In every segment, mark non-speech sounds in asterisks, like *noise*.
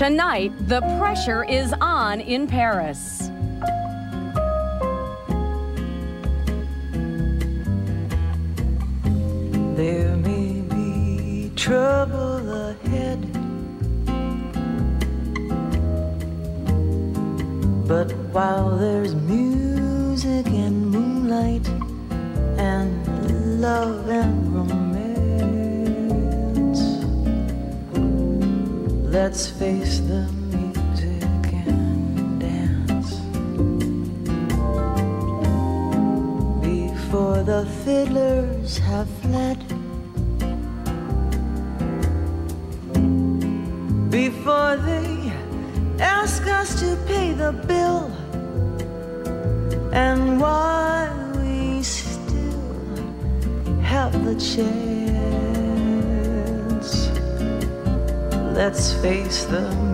Tonight, the pressure is on in Paris. There may be trouble ahead, but while there's music and moonlight and love and romance, let's face the music and dance. Before the fiddlers have fled. Before they ask us to pay the bill, and while we still have the chance, let's face the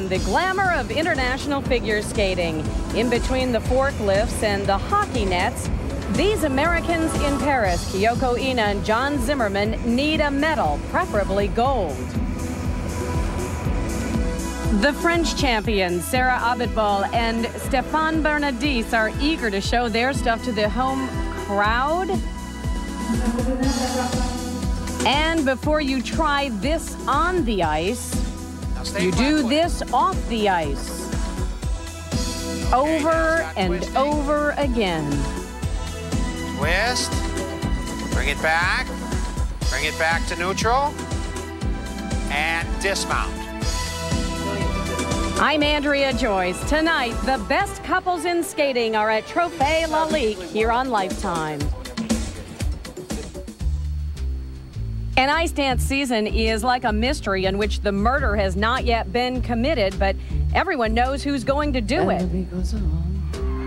and the glamour of international figure skating. In between the forklifts and the hockey nets, these Americans in Paris, Kyoko Ina and John Zimmerman, need a medal, preferably gold. The French champions, Sarah Abitbol and Stéphane Bernadis, are eager to show their stuff to the home crowd. And before you try this on the ice, you do this off the ice. Over and over again. Twist. Bring it back. Bring it back to neutral. And dismount. I'm Andrea Joyce. Tonight, the best couples in skating are at Trophée Lalique here on Lifetime. An ice dance season is like a mystery in which the murder has not yet been committed, but everyone knows who's going to do it.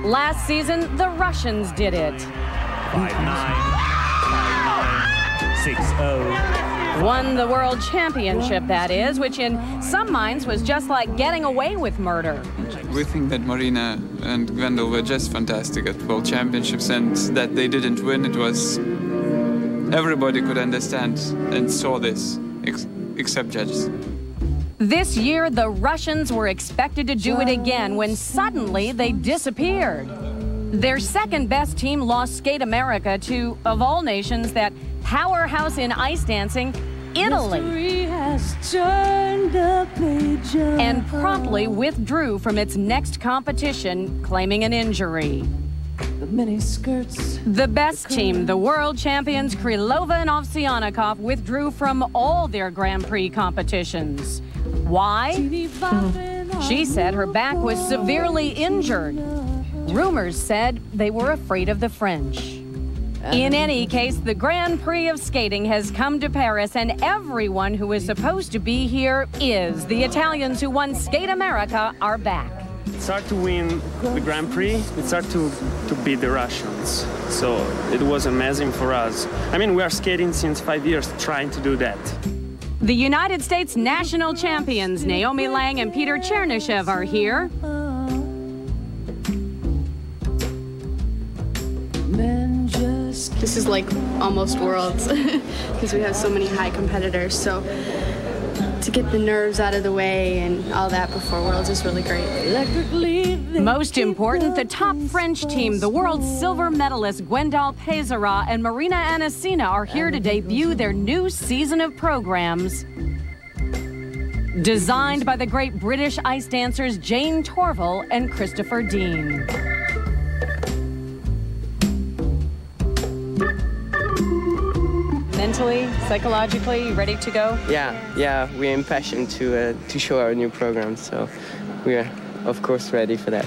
Last season, the Russians did it. Five nine, five nine, six oh. Won the world championship, that is, which in some minds was just like getting away with murder. We think that Marina and Gwendal were just fantastic at World Championships and that they didn't win. It was. Everybody could understand and saw this, ex- except judges. This year, the Russians were expected to do it again when suddenly they disappeared. Their second best team lost Skate America to, of all nations, that powerhouse in ice dancing, Italy. And promptly withdrew from its next competition, claiming an injury. The mini skirts. The best team, the world champions Krylova and Ovsyannikov, withdrew from all their Grand Prix competitions. Why? She said her back was severely injured. Rumors said they were afraid of the French. In any case, the Grand Prix of skating has come to Paris, and everyone who is supposed to be here is. The Italians who won Skate America are back. It's hard to win the Grand Prix. It's hard to, to beat the Russians. So it was amazing for us. I mean, we are skating since five years trying to do that. The United States national champions, Naomi Lang and Peter Tchernyshev, are here. This is like almost worlds *laughs* because we have so many high competitors. So to get the nerves out of the way and all that before worlds is really great. Most important, the top French team, the world's silver medalists Gwendal Peizerat and Marina Anissina, are here to debut their new season of programs. Designed by the great British ice dancers Jayne Torvill and Christopher Dean. Mentally, psychologically, ready to go? Yeah, yeah, we're impatient to uh, to show our new program, so we're of course ready for that.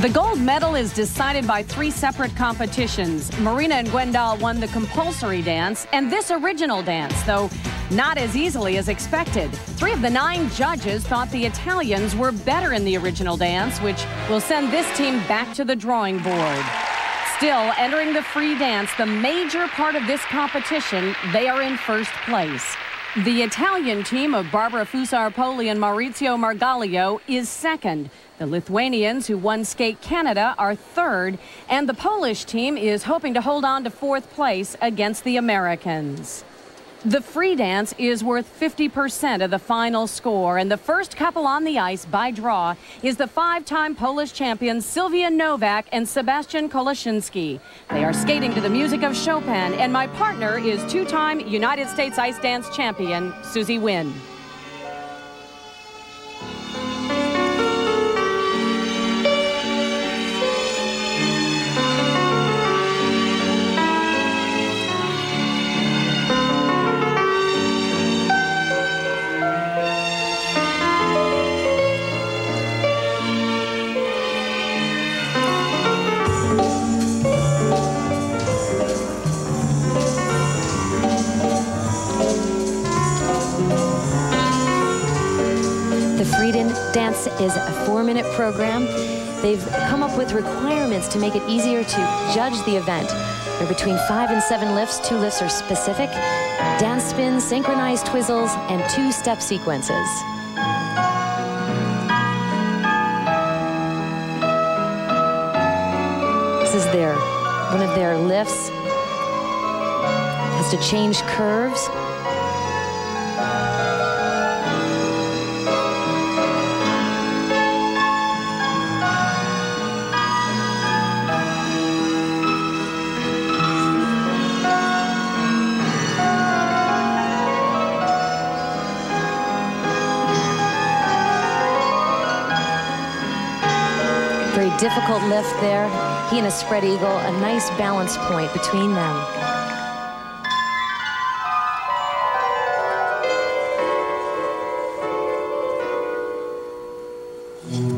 The gold medal is decided by three separate competitions. Marina and Gwendal won the compulsory dance and this original dance, though Not as easily as expected. Three of the nine judges thought the Italians were better in the original dance, which will send this team back to the drawing board. Still, entering the free dance, the major part of this competition, they are in first place. The Italian team of Barbara Fusar-Poli and Maurizio Margaglio is second. The Lithuanians, who won Skate Canada, are third. And the Polish team is hoping to hold on to fourth place against the Americans. The free dance is worth 50% of the final score, and the first couple on the ice by draw is the five-time Polish champions Sylwia Nowak and Sebastian Kolasiński. They are skating to the music of Chopin, and my partner is two-time United States ice dance champion Susie Wynne. Dance is a four-minute program. They've come up with requirements to make it easier to judge the event. They're between five and seven lifts. Two lifts are specific. Dance spins, synchronized twizzles, and two step sequences. This is their one of their lifts. Has to change curves. Difficult lift there. He and a spread eagle, a nice balance point between them.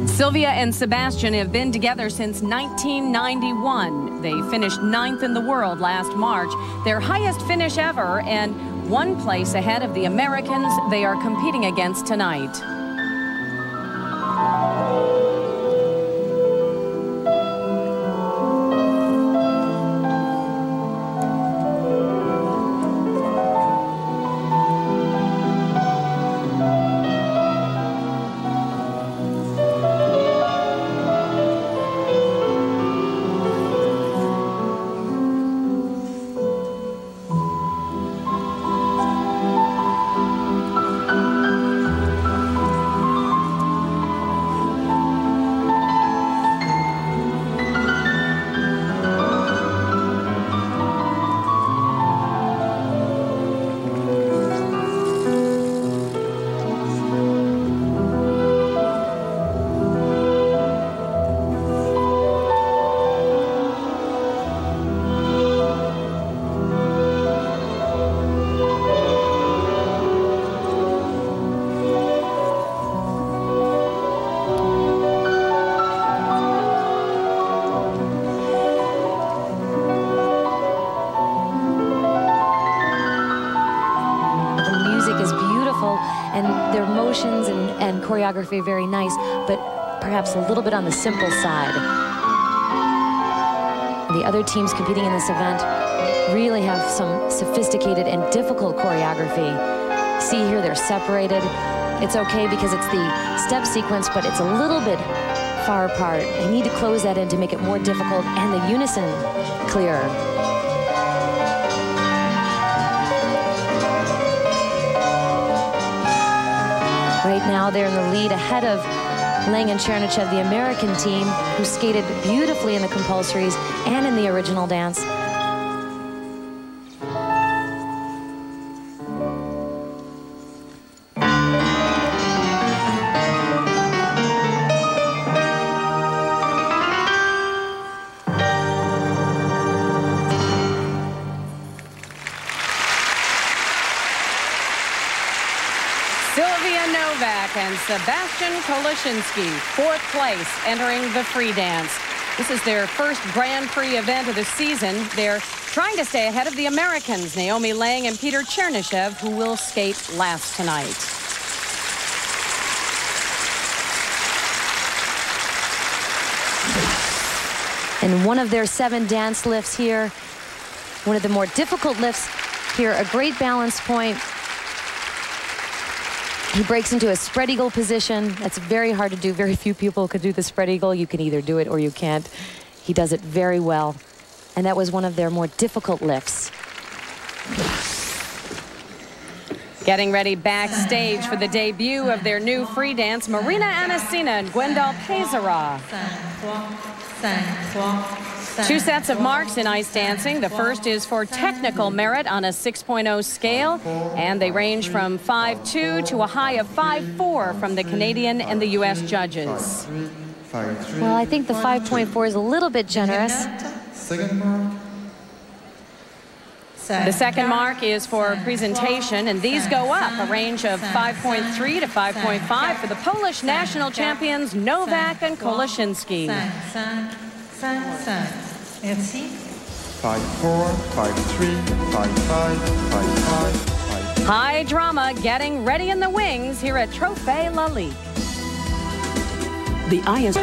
Sylwia and Sebastian have been together since 1991. They finished ninth in the world last March, their highest finish ever, and one place ahead of the Americans they are competing against tonight. Choreography very nice, but perhaps a little bit on the simple side. The other teams competing in this event really have some sophisticated and difficult choreography. See here, they're separated. It's okay because it's the step sequence, but it's a little bit far apart. They need to close that in to make it more difficult and the unison clearer. Right now, they're in the lead ahead of Lang and Tchernyshev, the American team, who skated beautifully in the compulsories and in the original dance. Kolasiński, fourth place, entering the free dance. This is their first Grand Prix event of the season. They're trying to stay ahead of the Americans, Naomi Lang and Peter Tchernyshev, who will skate last tonight. And one of their seven dance lifts here, one of the more difficult lifts here, a great balance point. He breaks into a spread eagle position. That's very hard to do. Very few people could do the spread eagle. You can either do it or you can't. He does it very well. And that was one of their more difficult lifts. Getting ready backstage for the debut of their new free dance, Marina Anissina and Gwendal Peizerat. Two sets of marks in ice dancing. The first is for technical merit on a 6.0 scale, and they range from 5.2 to a high of 5.4 from the Canadian and the U.S. judges. Well, I think the 5.4 is a little bit generous. The second mark is for presentation, and these go up a range of 5.3 to 5.5 for the Polish national champions Nowak and Kolasiński. Merci. Five four, five three, five five, five five, five. High drama getting ready in the wings here at Trophée Lalique. The IS.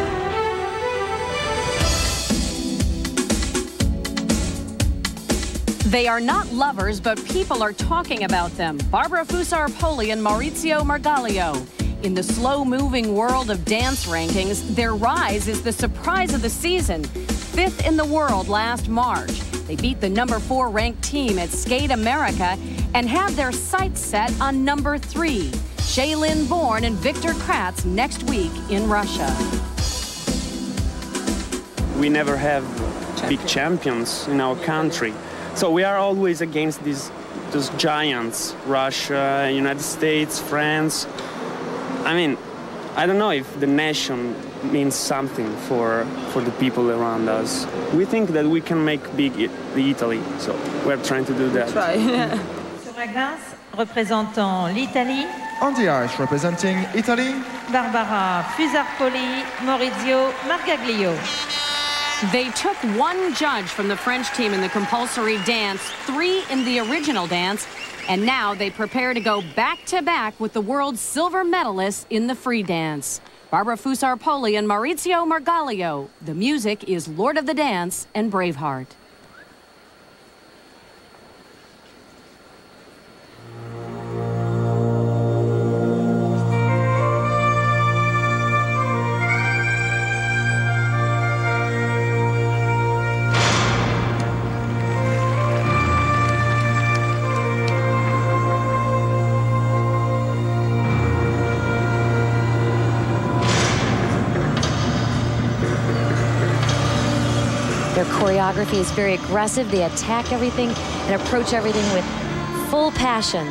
They are not lovers, but people are talking about them. Barbara Fusar-Poli and Maurizio Margaglio. In the slow-moving world of dance rankings, their rise is the surprise of the season. Fifth in the world last March. They beat the number four ranked team at Skate America and have their sights set on number three. Shae-Lynn Bourne and Victor Kraatz next week in Russia. We never have big champions in our country. So we are always against these those giants, Russia, United States, France. I mean, I don't know if the nation means something for for the people around us. We think that we can make big the Italy, so we're trying to do that. Try. *laughs* Sur la représentant l'Italie. On the ice, representing Italy. Barbara Fusar-Poli, Maurizio Margaglio. They took one judge from the French team in the compulsory dance, three in the original dance, and now they prepare to go back to back with the world's silver medalists in the free dance. Barbara Fusar-Poli and Maurizio Margaglio. The music is Lord of the Dance and Braveheart. Choreography is very aggressive. They attack everything and approach everything with full passion.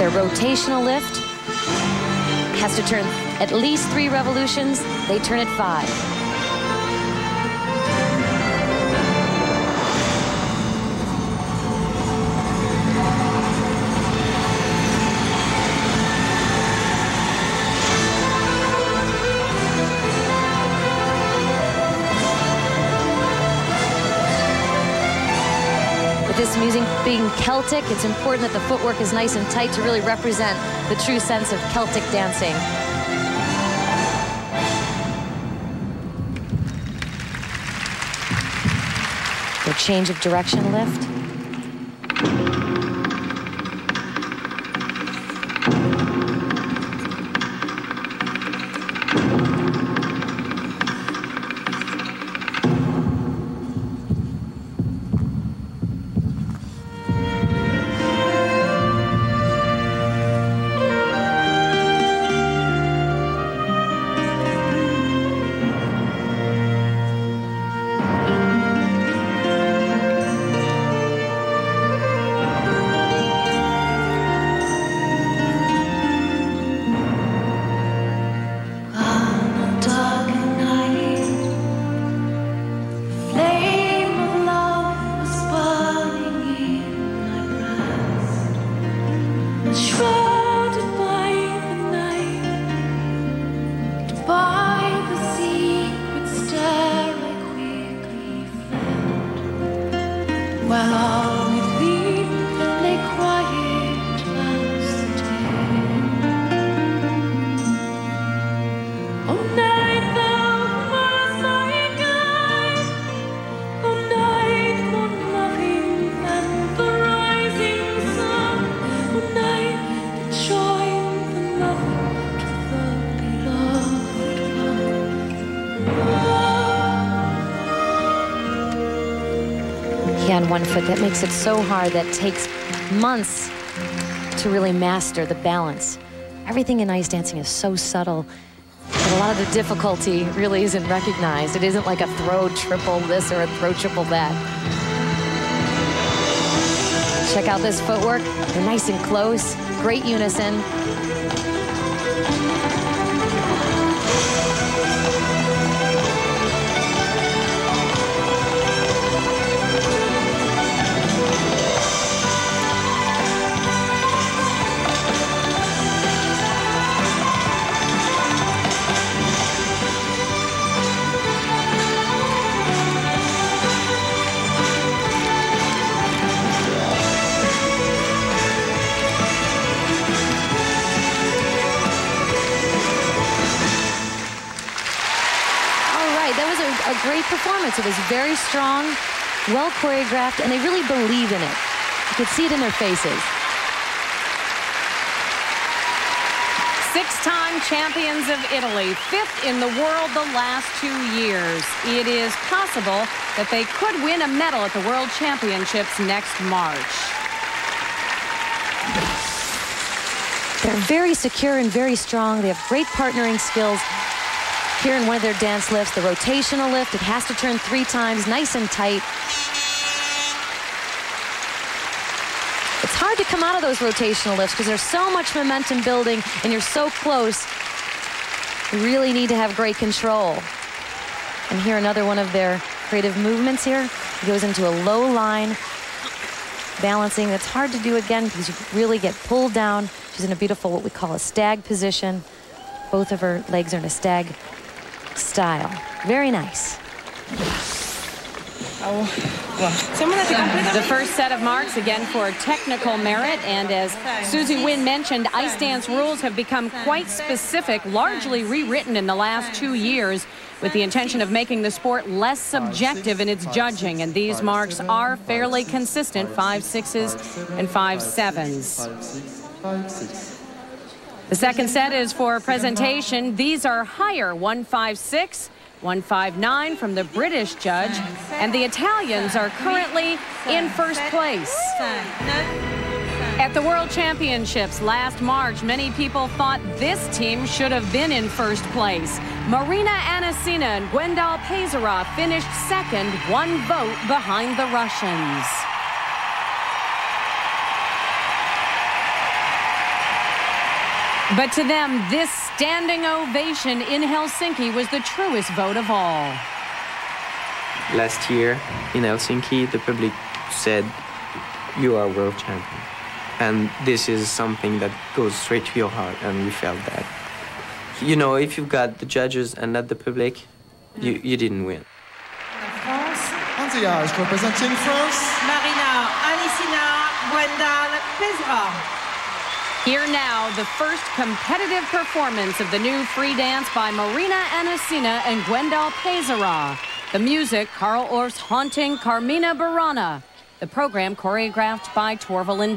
Their rotational lift has to turn at least three revolutions. They turn it five. this music being Celtic, it's important that the footwork is nice and tight to really represent the true sense of Celtic dancing. The change of direction lift. On one foot. That makes it so hard. That takes months to really master the balance. Everything in ice dancing is so subtle. But a lot of the difficulty really isn't recognized. It isn't like a throw triple this or a throw triple that. Check out this footwork. They're nice and close. Great unison. Was a, a great performance. It was very strong, well choreographed, and they really believe in it. You could see it in their faces. Six-time champions of Italy, fifth in the world the last two years. It is possible that they could win a medal at the World Championships next March. They're very secure and very strong. They have great partnering skills. Here in one of their dance lifts, the rotational lift, it has to turn three times, nice and tight. It's hard to come out of those rotational lifts because there's so much momentum building and you're so close. You really need to have great control. And here another one of their creative movements here. He goes into a low line, balancing. That's hard to do again because you really get pulled down. She's in a beautiful, what we call a stag position. Both of her legs are in a stag style. Very nice. The first set of marks again for technical merit and as Susie Wynne mentioned ice dance rules have become quite specific largely rewritten in the last two years with the intention of making the sport less subjective in its judging and these marks are fairly consistent five sixes and five sevens. The second set is for presentation. These are higher 156, 159 from the British judge, and the Italians are currently in first place. At the World Championships last March, many people thought this team should have been in first place. Marina Anissina and Gwendal Peizerat finished second, one vote behind the Russians. But to them, this standing ovation in Helsinki was the truest vote of all. Last year in Helsinki, the public said, You are world champion. And this is something that goes straight to your heart, and we felt that. You know, if you've got the judges and not the public, you, you didn't win. France, on the ice representing France. Marina Anissina Gwendal Peizerat. Here now, the first competitive performance of the new free dance by Marina Anissina and Gwendal Peizerat. The music, Carl Orff's Haunting Carmina Burana. The program choreographed by Torvill and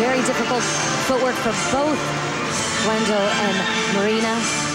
Dean. Difficult footwork for both Gwendal and Marina.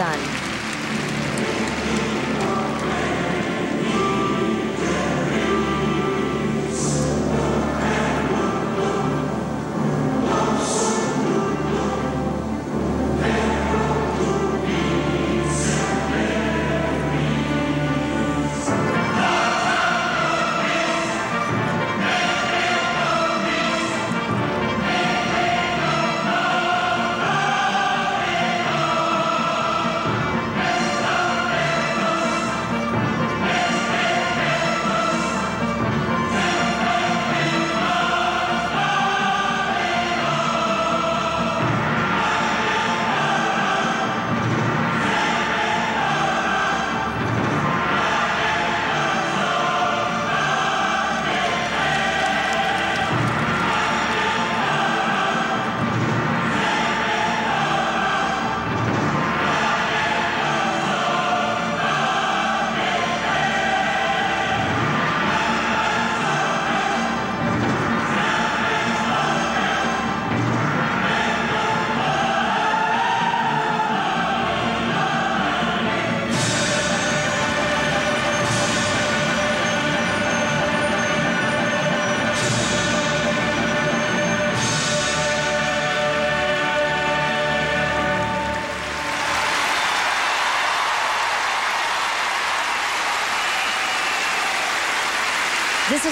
Done.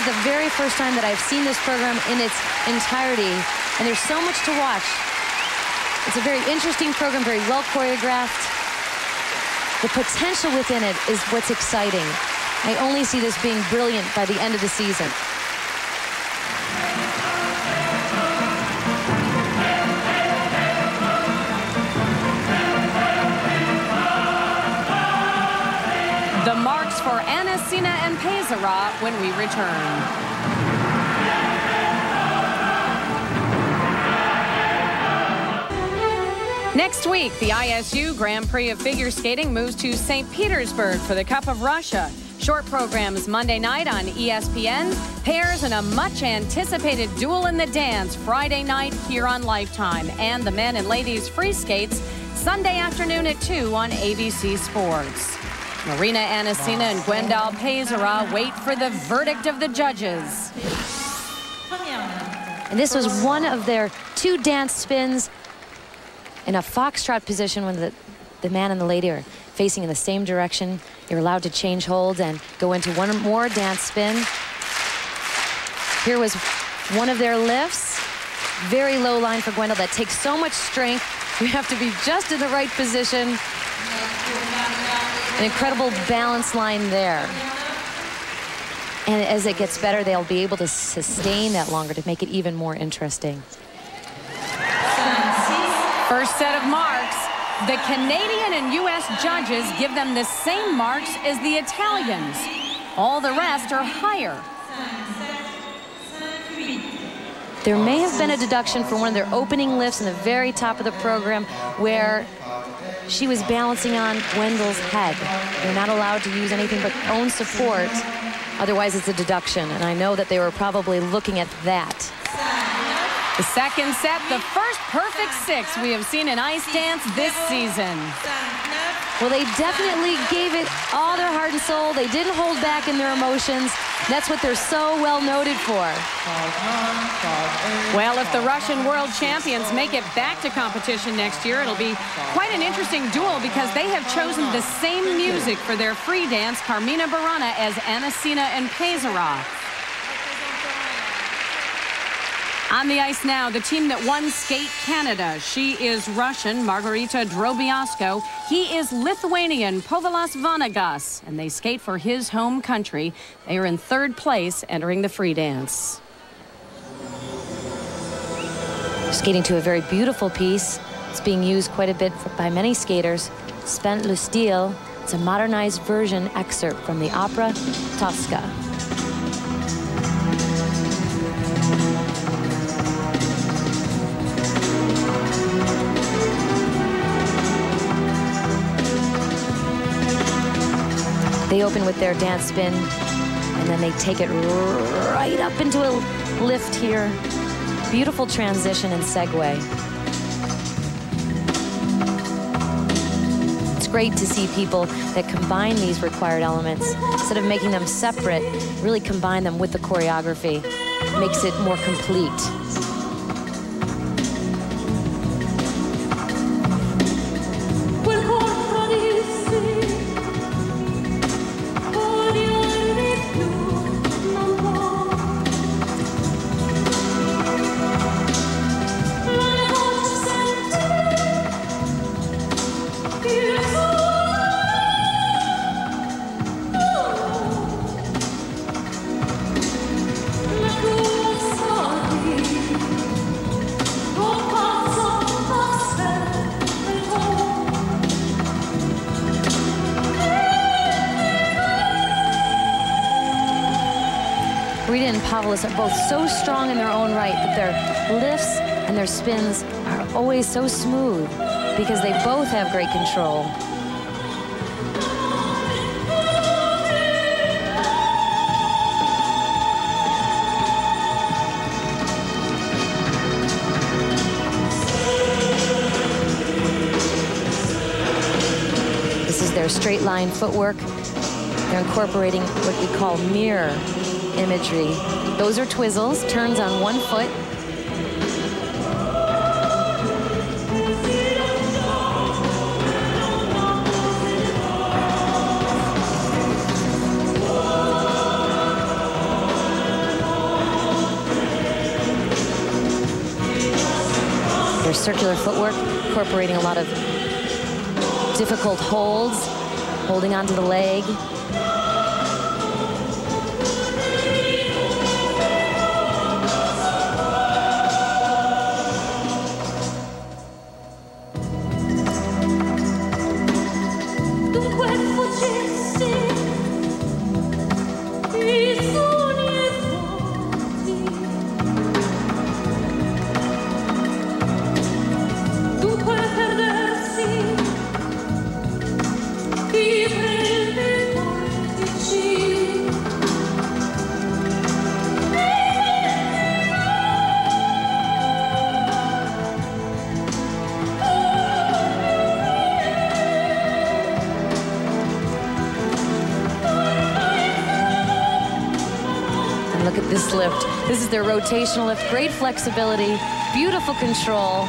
The very first time that I've seen this program in its entirety, and there's so much to watch. It's a very interesting program, very well choreographed. The potential within it is what's exciting. I only see this being brilliant by the end of the season. And Peizerat when we return. Next week, the ISU Grand Prix of Figure Skating moves to St. Petersburg for the Cup of Russia. Short programs Monday night on ESPN, pairs and a much anticipated duel in the dance Friday night here on Lifetime, and the men and ladies free skates Sunday afternoon at 2 on ABC Sports. Marina Anissina and Gwendal Peizerat wait for the verdict of the judges. And this was one of their two dance spins in a foxtrot position when the, the man and the lady are facing in the same direction. You're allowed to change holds and go into one more dance spin. Here was one of their lifts. Very low line for Gwendal that takes so much strength. *laughs* You have to be just in the right position. An incredible balance line there. And as it gets better, they'll be able to sustain that longer to make it even more interesting. First set of marks. The Canadian and U.S. judges give them the same marks as the Italians. All the rest are higher. There may have been a deduction for one of their opening lifts in the very top of the program where she was balancing on Gwendal's head. They're not allowed to use anything but own support. Otherwise, it's a deduction. And I know that they were probably looking at that. The second set, the first perfect six we have seen in ice dance this season. Well, they definitely gave it all their heart and soul. They didn't hold back in their emotions. That's what they're so well noted for. Well, if the Russian world champions make it back to competition next year, it'll be quite an interesting duel because they have chosen the same music for their free dance, Carmina Burana, as Anissina and Peizerat. On the ice now, the team that won Skate Canada. She is Russian, Margarita Drobiazko. He is Lithuanian, Povilas Vanagas, and they skate for his home country. They are in third place entering the free dance. Skating to a very beautiful piece. It's being used quite a bit by many skaters. Spente le Stelle. It's a modernized version excerpt from the opera Tosca. They open with their dance spin, and then they take it right up into a lift here. Beautiful transition and segue. It's great to see people that combine these required elements instead of making them separate, really combine them with the choreography. Makes it more complete. Both so strong in their own right that their lifts and their spins are always so smooth because they both have great control. This is their straight line footwork. They're incorporating what we call mirror imagery. Those are twizzles, turns on one foot. Their circular footwork, incorporating a lot of difficult holds, holding onto the leg. Rotational lift. Great flexibility, beautiful control.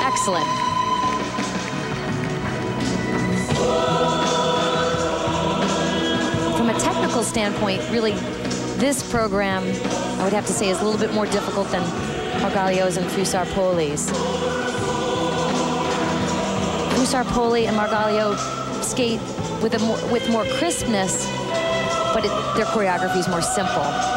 Excellent. From a technical standpoint, really, this program, I would have to say, is a little bit more difficult than Margaglio's and Fusar Poli's. Fusar Poli and Margalio skate with, a more, with more crispness, but it, their choreography is more simple.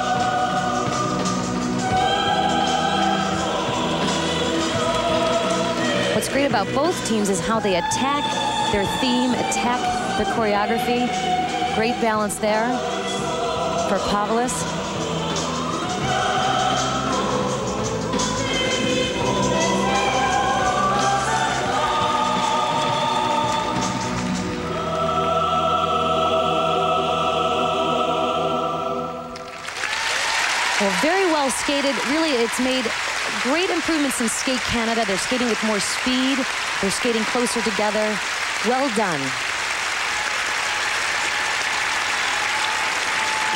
What's great about both teams is how they attack their theme, attack their choreography. Great balance there for Povilas. Well, very well skated. Really, it's made great improvements in Skate Canada. They're skating with more speed. They're skating closer together. Well done.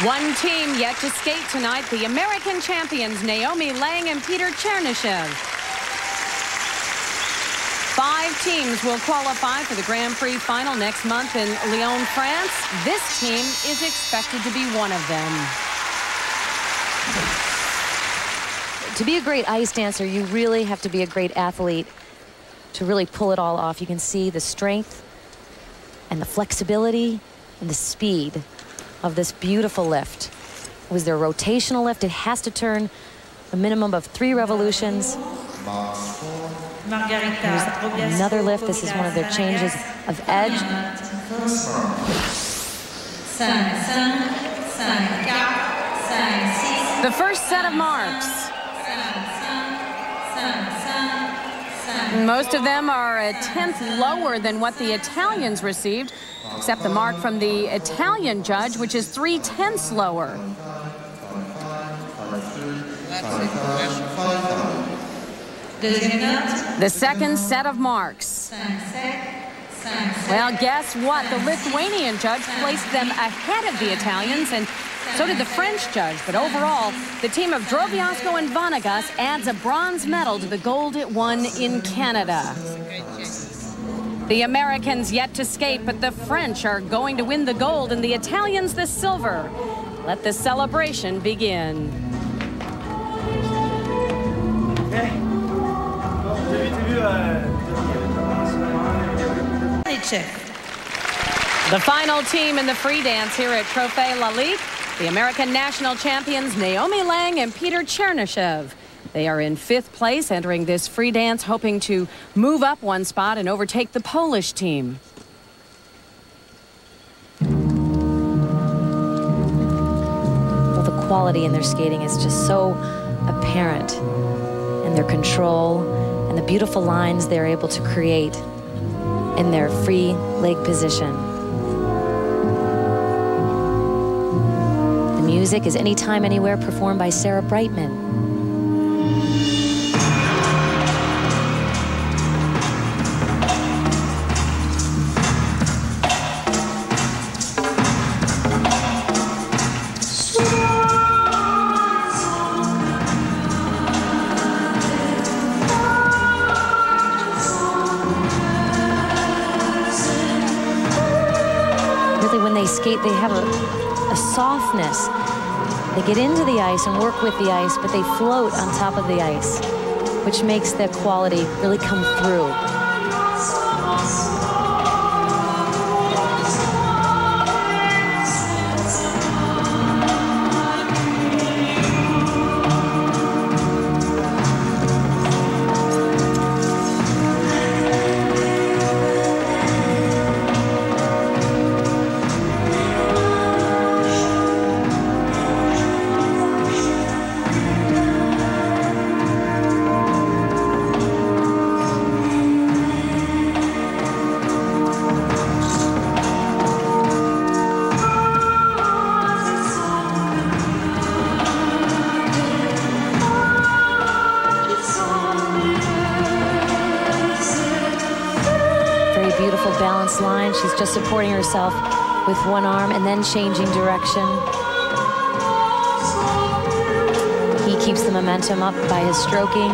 One team yet to skate tonight, the American champions Naomi Lang and Peter Tchernyshev. Five teams will qualify for the Grand Prix final next month in Lyon, France. This team is expected to be one of them. To be a great ice dancer, you really have to be a great athlete to really pull it all off. You can see the strength and the flexibility and the speed of this beautiful lift. It was their rotational lift. It has to turn a minimum of three revolutions. There's another lift. This is one of their changes of edge. The first set of marks. Most of them are a tenth lower than what the Italians received, except the mark from the Italian judge, which is three tenths lower. The second set of marks. Well, guess what? The Lithuanian judge placed them ahead of the Italians, and so did the French judge. But overall, the team of Drobiazko and Vanagas adds a bronze medal to the gold it won in Canada. The Americans yet to skate, but the French are going to win the gold and the Italians the silver. Let the celebration begin. The final team in the free dance here at Trophée Lalique, the American national champions Naomi Lang and Peter Tchernyshev. They are in fifth place entering this free dance, hoping to move up one spot and overtake the Polish team. Well, the quality in their skating is just so apparent, and their control and the beautiful lines they're able to create in their free leg position. The music is Anytime, Anywhere, performed by Sarah Brightman. Softness. They get into the ice and work with the ice, but they float on top of the ice, which makes their quality really come through. With one arm and then changing direction. He keeps the momentum up by his stroking.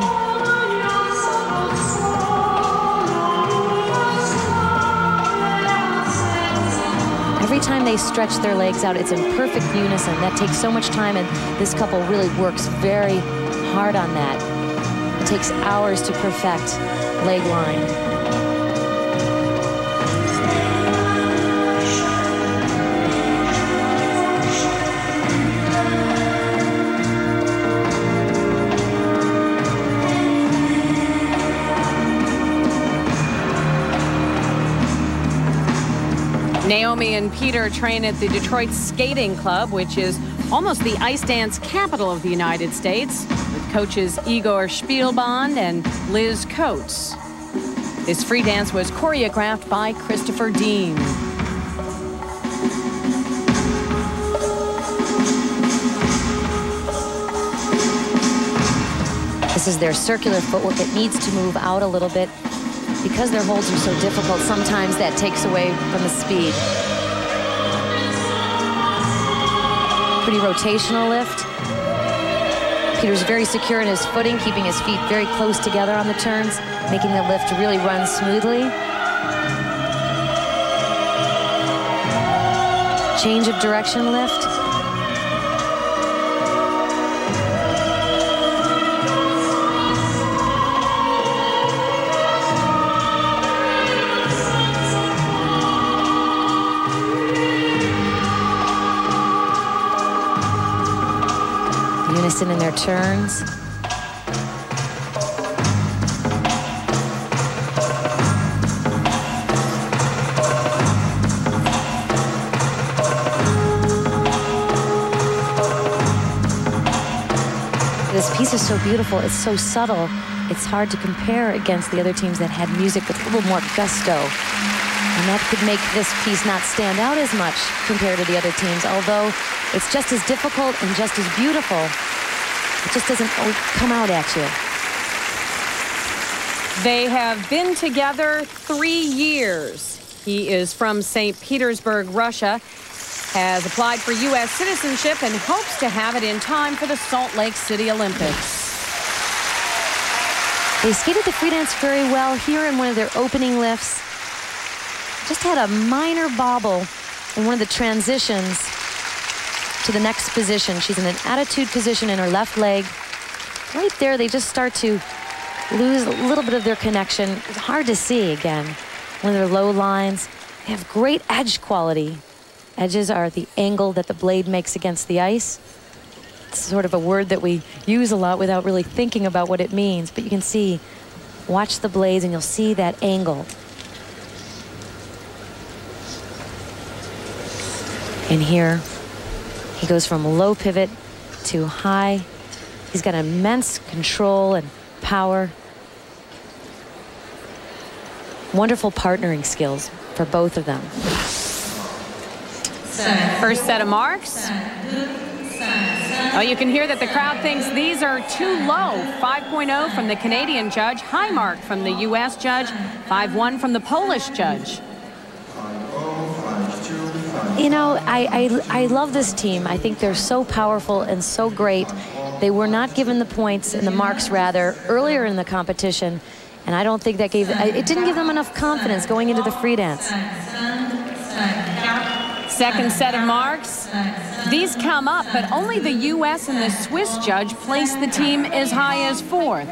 Every time they stretch their legs out, it's in perfect unison. That takes so much time, and this couple really works very hard on that. It takes hours to perfect leg line. Naomi and Peter train at the Detroit Skating Club, which is almost the ice dance capital of the United States, with coaches Igor Shpilband and Liz Coates. This free dance was choreographed by Christopher Dean. This is their circular footwork. It needs to move out a little bit because their holds are so difficult, sometimes that takes away from the speed. Pretty rotational lift. Peter's very secure in his footing, keeping his feet very close together on the turns, making the lift really run smoothly. Change of direction lift. Their turns. This piece is so beautiful. It's so subtle. It's hard to compare against the other teams that had music with a little more gusto. And that could make this piece not stand out as much compared to the other teams, although it's just as difficult and just as beautiful. It just doesn't come out at you. They have been together three years. He is from St. Petersburg, Russia, has applied for U.S. citizenship and hopes to have it in time for the Salt Lake City Olympics. They skated the free dance very well here in one of their opening lifts. Just had a minor bobble in one of the transitions to the next position. She's in an attitude position in her left leg. Right there, they just start to lose a little bit of their connection. It's hard to see again. Of their low lines. They have great edge quality. Edges are the angle that the blade makes against the ice. It's sort of a word that we use a lot without really thinking about what it means. But you can see, watch the blades and you'll see that angle. And here, he goes from low pivot to high. He's got immense control and power. Wonderful partnering skills for both of them. First set of marks. Oh, you can hear that the crowd thinks these are too low. 5.0 from the Canadian judge, high mark from the U.S. judge, 5.1 from the Polish judge. You know, I, I, I love this team. I think they're so powerful and so great. They were not given the points and the marks, rather, earlier in the competition. And I don't think that gave, it didn't give them enough confidence going into the free dance. Second set of marks. These come up, but only the U.S. and the Swiss judge placed the team as high as fourth.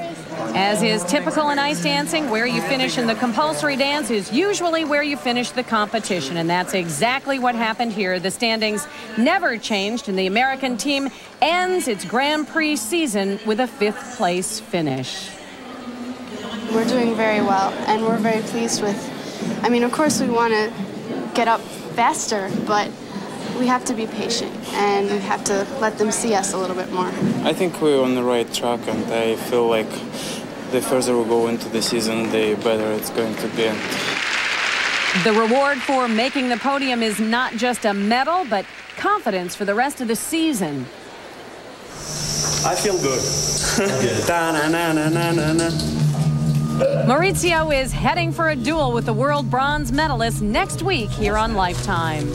As is typical in ice dancing, where you finish in the compulsory dance is usually where you finish the competition, and that's exactly what happened here. The standings never changed, and the American team ends its Grand Prix season with a fifth place finish. We're doing very well, and we're very pleased with. I mean, of course, we want to get up faster, but we have to be patient and we have to let them see us a little bit more. I think we're on the right track, and I feel like the further we go into the season, the better it's going to be. The reward for making the podium is not just a medal, but confidence for the rest of the season. I feel good. *laughs* Maurizio is heading for a duel with the world bronze medalist next week here on Lifetime.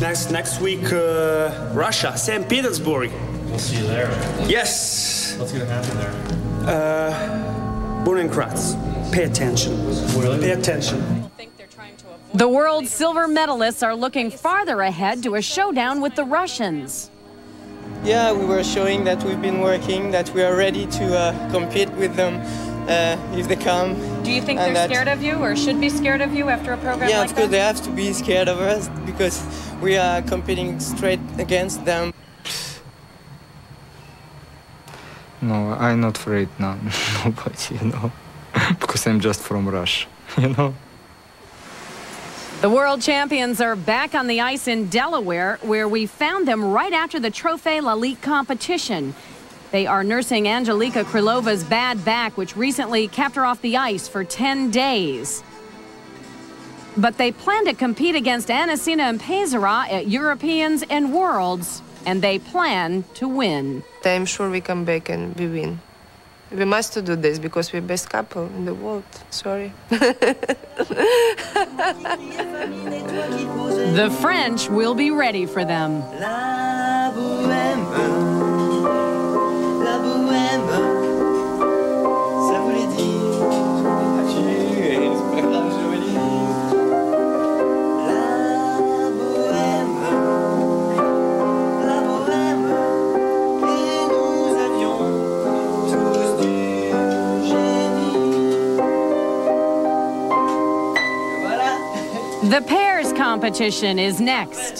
Next next week, uh, Russia, St. Petersburg. We'll see you there. Yes. What's going to happen there? Uh, Bourne Kraatz. Pay attention. Pay attention. The world silver medalists are looking farther ahead to a showdown with the Russians. Yeah, we were showing that we've been working, that we are ready to uh, compete with them uh, if they come. Do you think they're that- scared of you or should be scared of you after a program Yeah, like of course that? they have to be scared of us because we are competing straight against them. No, I'm not afraid now. *laughs* Nobody, you know, *laughs* because I'm just from Russia, *laughs* you know. The world champions are back on the ice in Delaware, where we found them right after the Trophée Lalique competition. They are nursing Angelika Krylova's bad back, which recently kept her off the ice for 10 days. But they plan to compete against Anissina and Peizerat at Europeans and Worlds, and they plan to win. I'm sure we come back and we win. We must to do this because we're best couple in the world. Sorry. *laughs* The French will be ready for them. Ça voulait dire. Pas grave. La bohème, la bohème, et nous avions tous du génie. Voilà. The pairs competition is next.